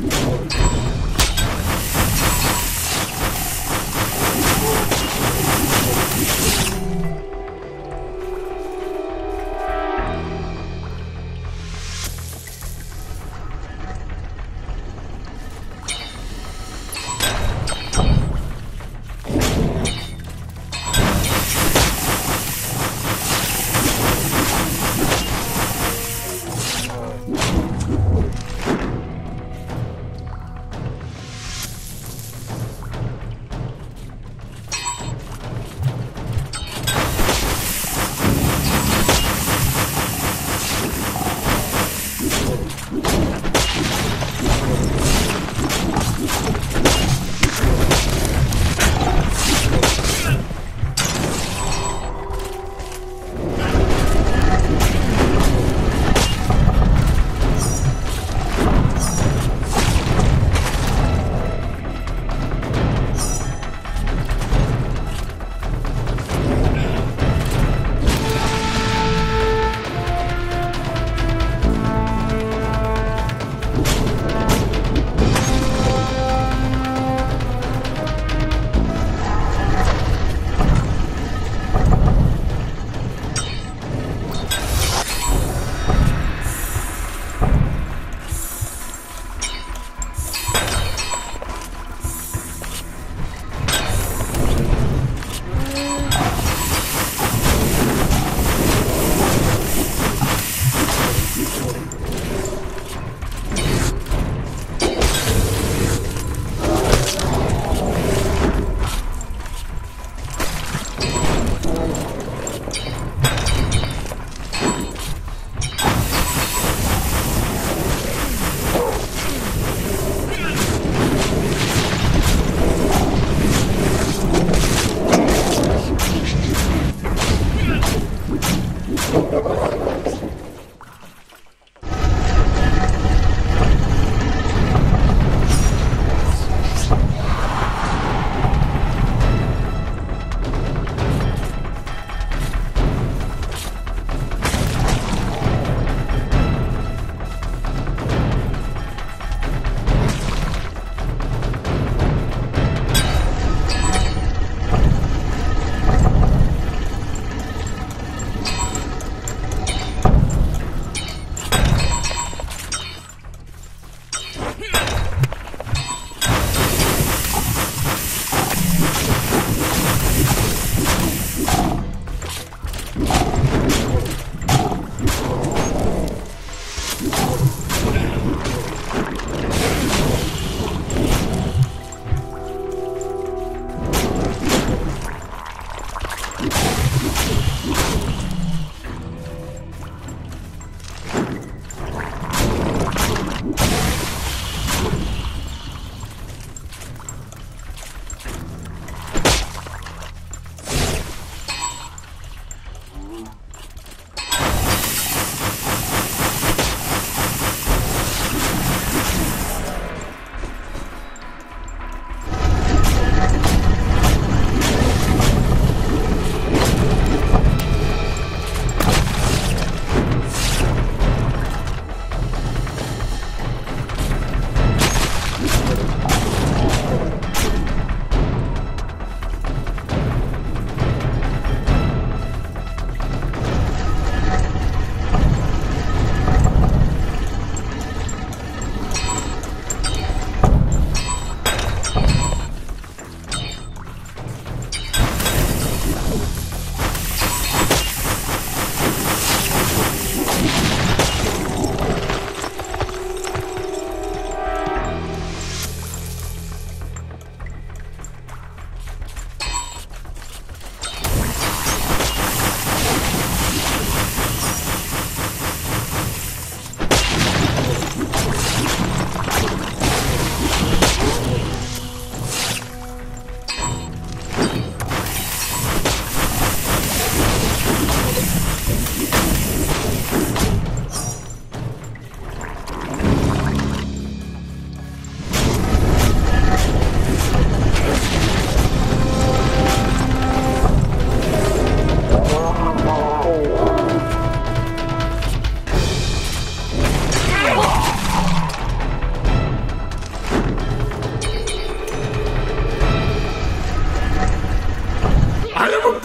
Oh,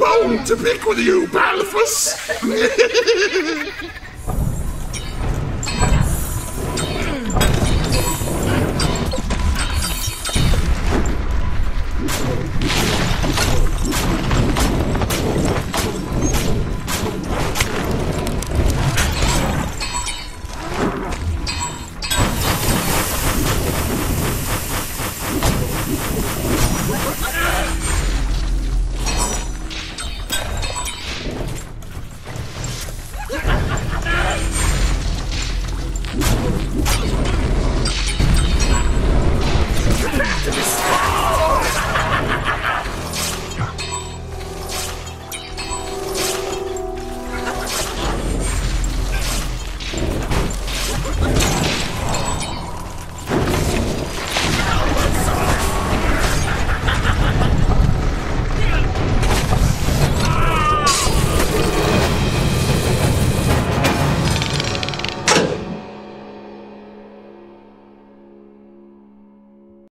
bone to pick with you, Balthus!